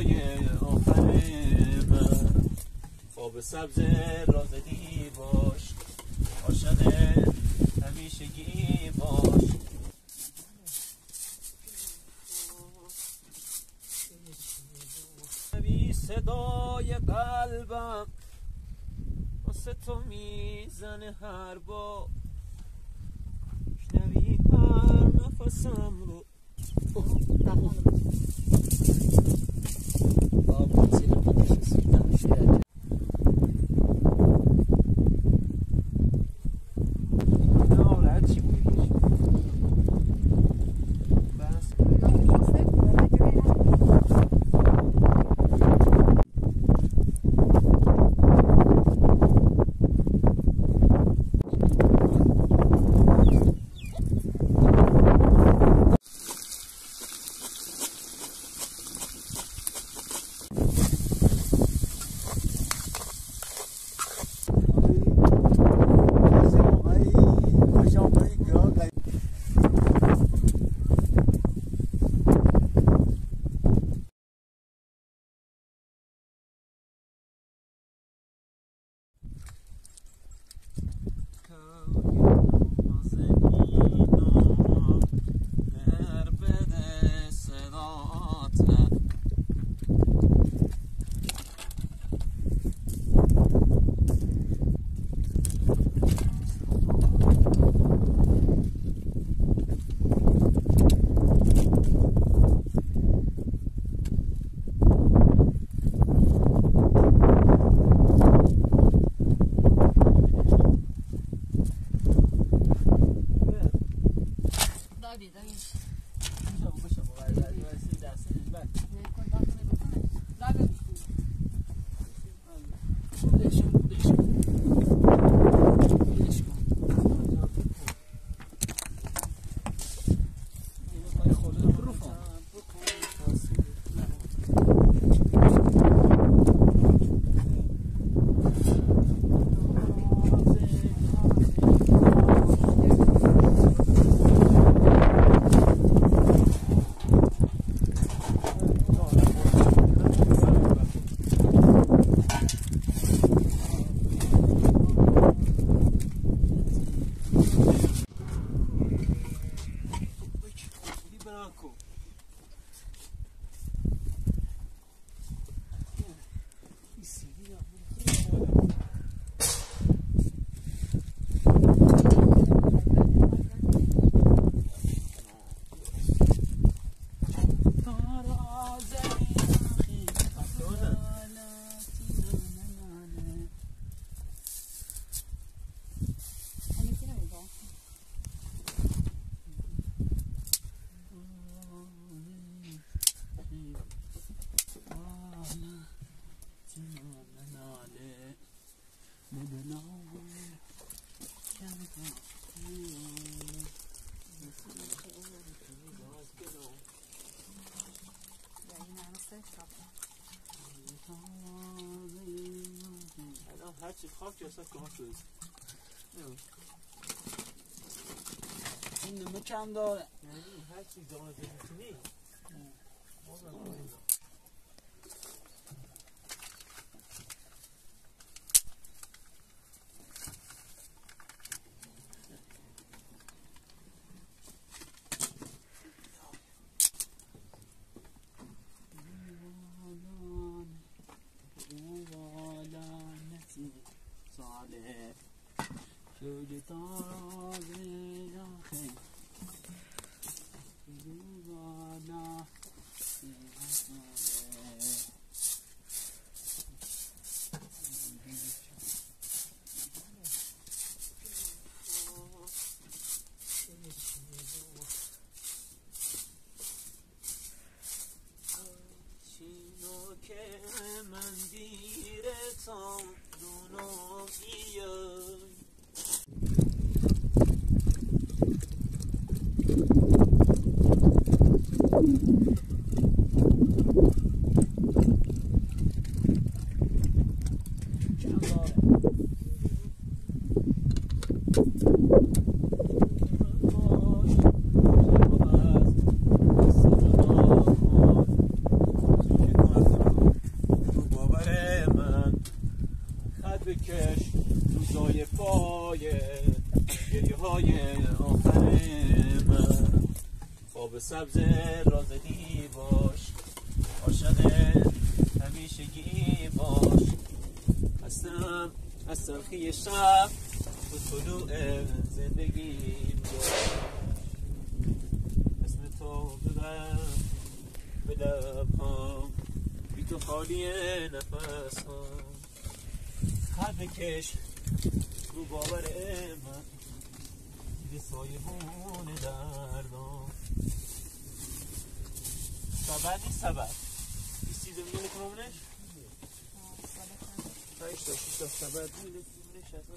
های آخر خواب سبز رازدی باش عاشق همیشگی باش. بی صدای قلبم واسه تو می‌زنه هر الان هرچی خواب که اصلا کار شد این نمه کم داره یعنی هرچی دانه می‌تونی بازم کنی. چینو که من دیرتم دونم ایای سبز رازدی باش عاشق همیشگی باش هستم از تلخی شب و طلوع زندگی باش اسم تو ببر به لبهام بی تو خالی نفس هم خط بکش رو باور من. به سایبون دردام سبد نیست سبد. این سیده میگه کنمونش پنج تا شیش تا سبد میگه کنمونش اصلا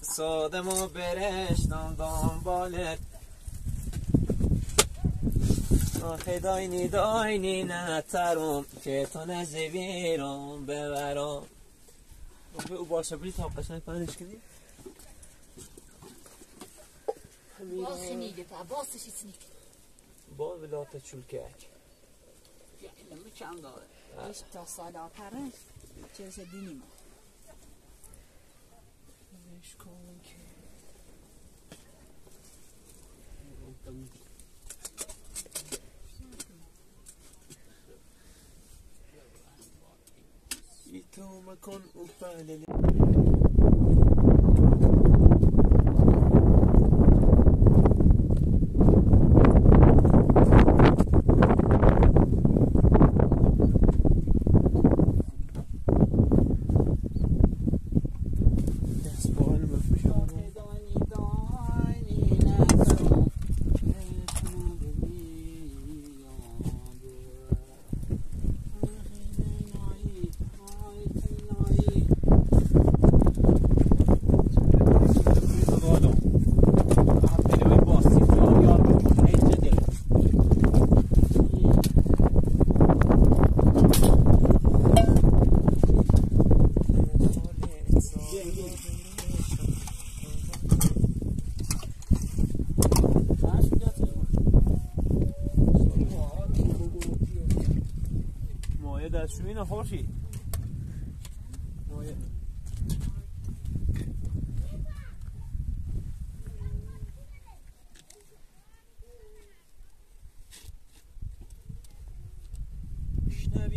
سادم و برشتم دنبالت آخه داینی داینی نترم که تو نزویرم ببرم او باشه بلی تا قشنگ پنش کنی Bas niet, bas is iets niet. با ولات چولکک Helemaal چند داره. Dat sada pare? چه دینی ما. Yıkılma kon ufaleli oh,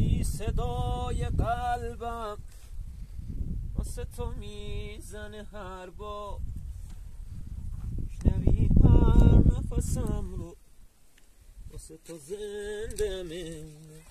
میشنوی صدای قلبم. واسه تو می‌زنه هر با میشنوی هر نفسم رو. واسه تو زنده میمونه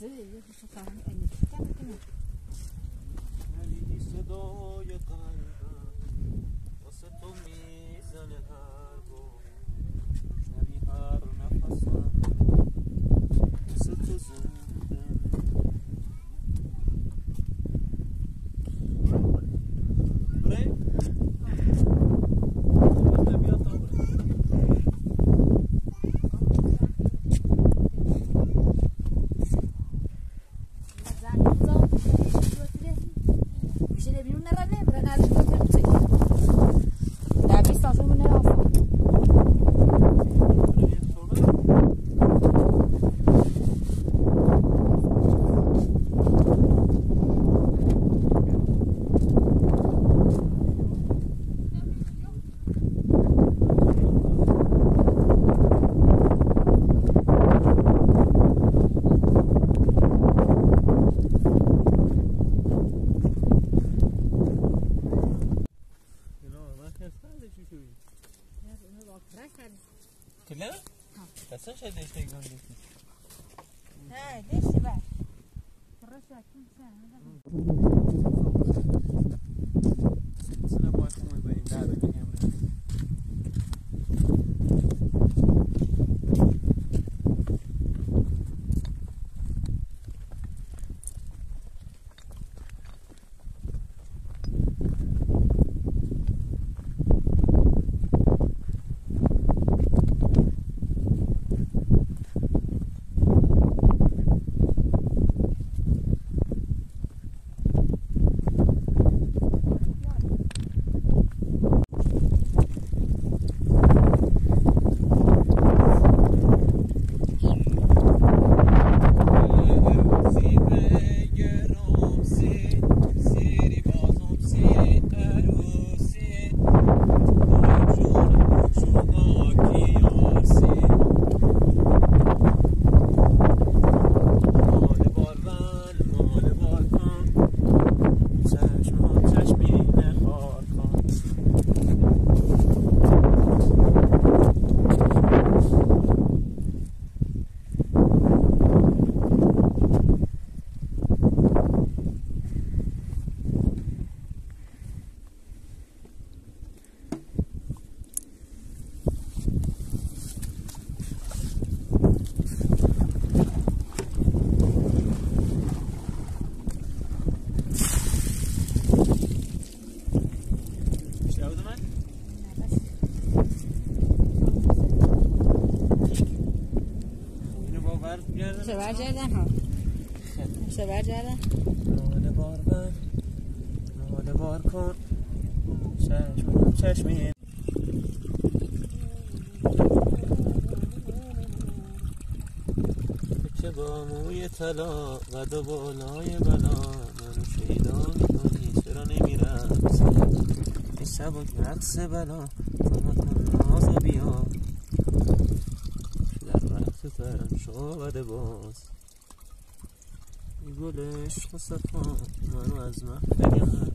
زیر شفاهم کنید کم کنید نریدی تو تو سبر جردن. مال بار من مال بار کن. چشم چشمی. که با موی طلا و بالای بلا منو شیدا می‌کنی چرا نمیرقص؟ این سبک رقص بلا تو کن ناز بیا در وقت ترم شاود باز. گل عشق صفا منو از محفل من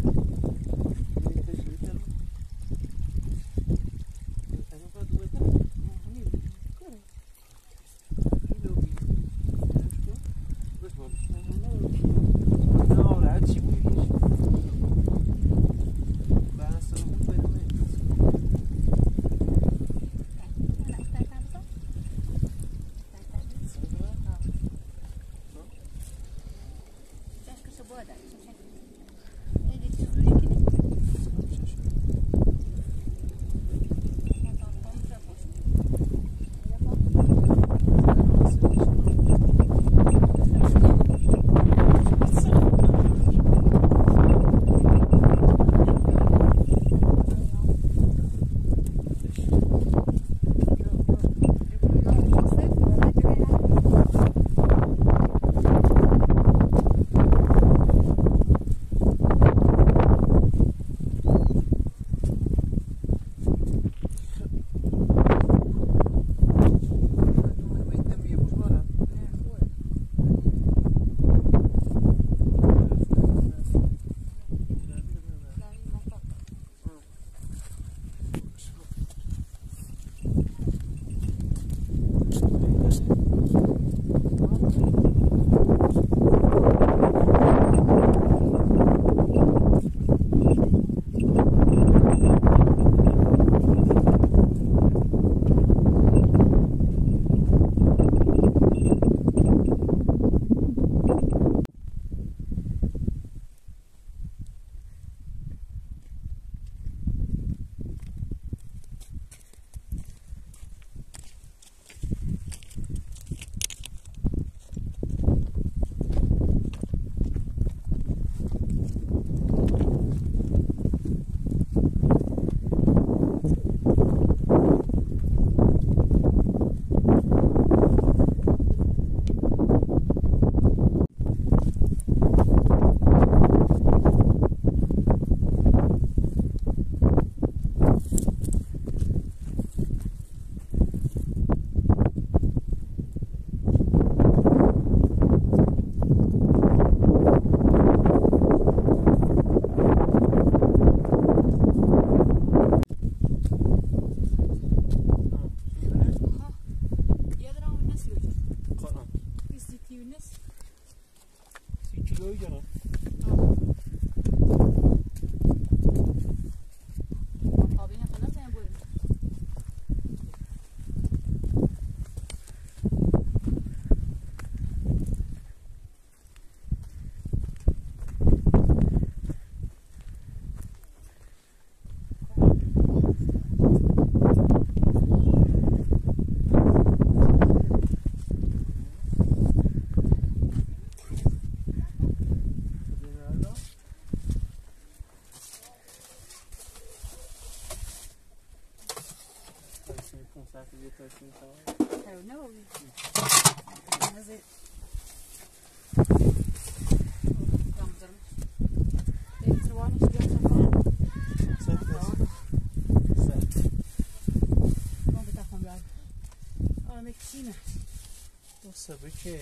یار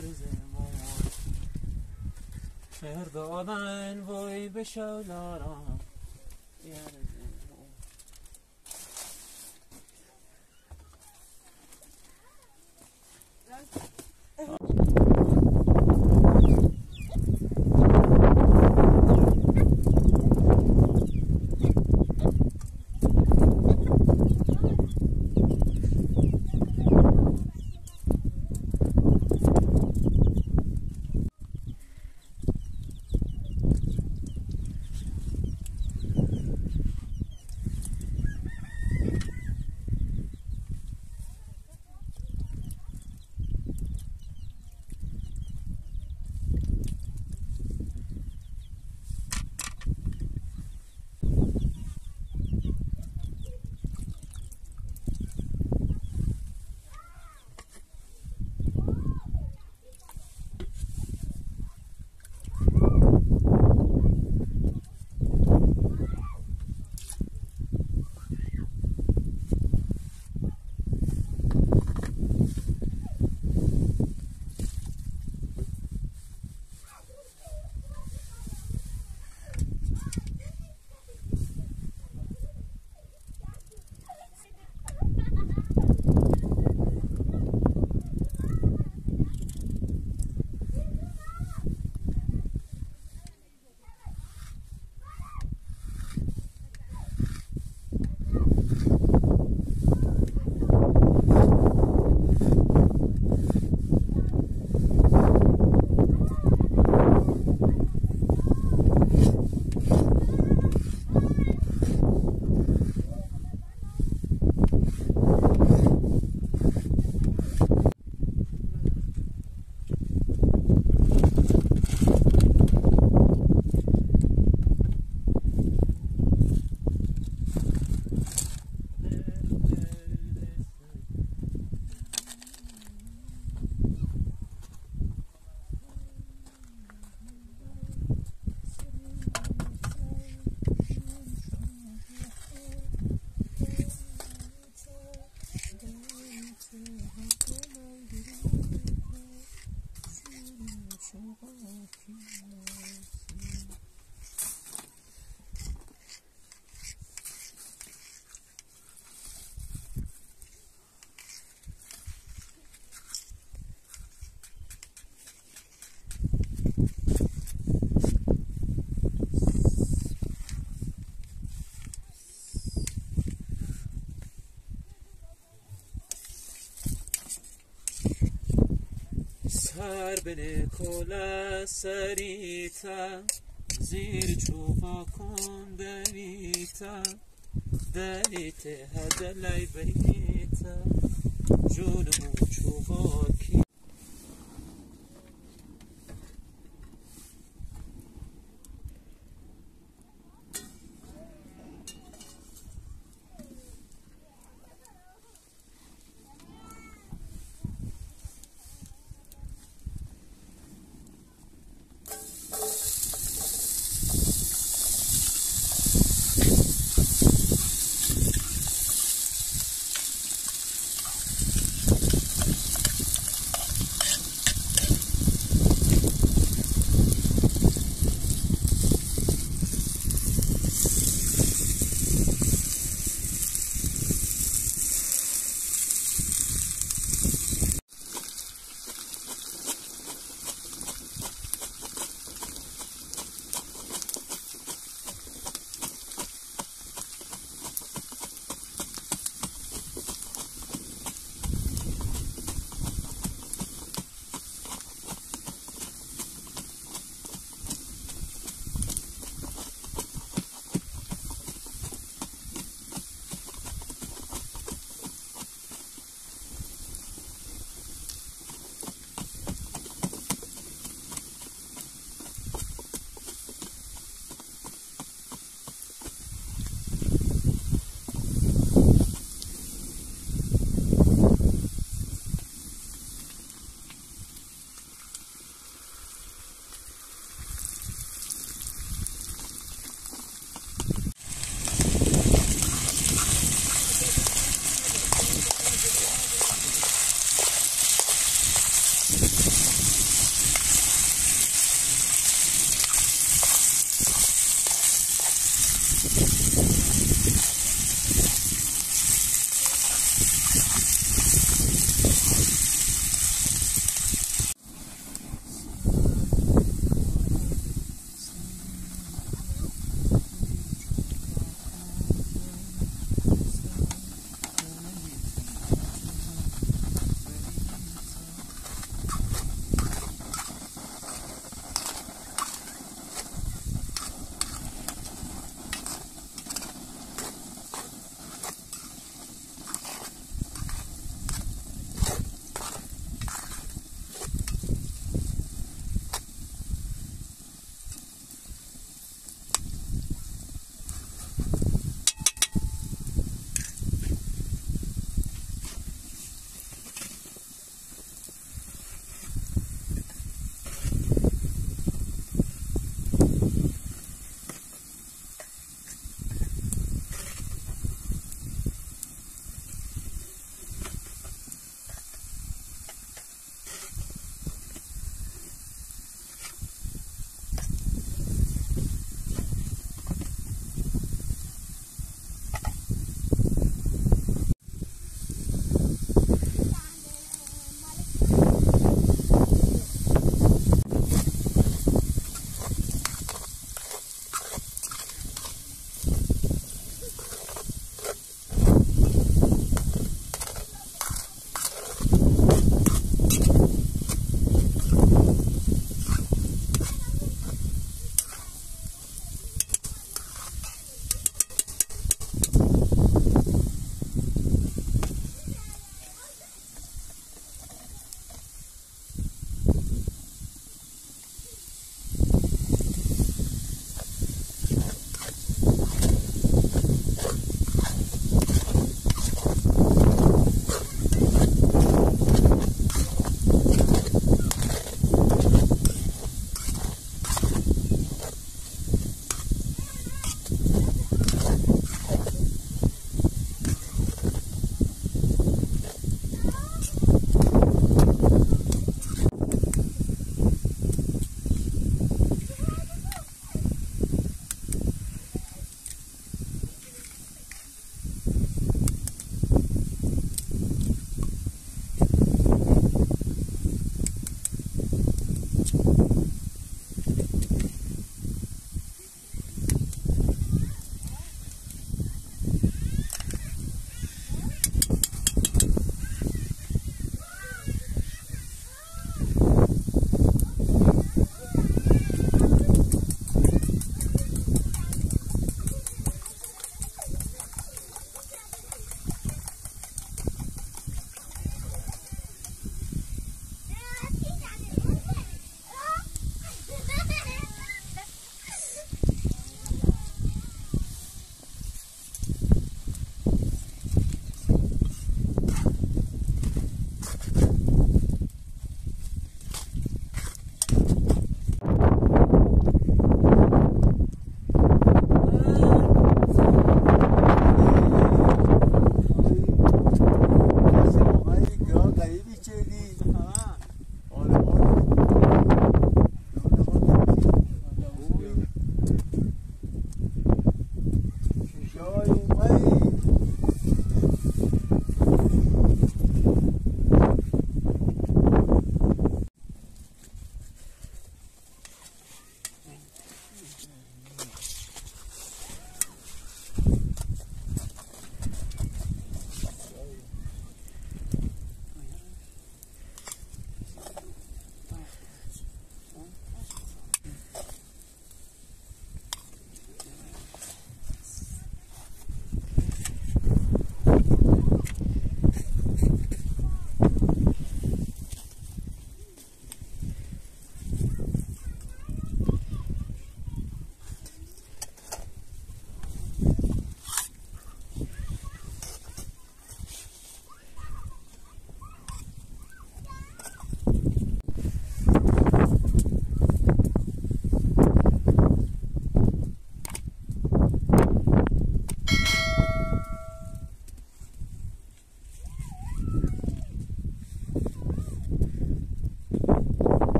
زمان فردادن وای به شولاران یار کربل کلا سریتا زیر چوفا کن دویتا دلیت هدلای بریتا جونمو چوفا کی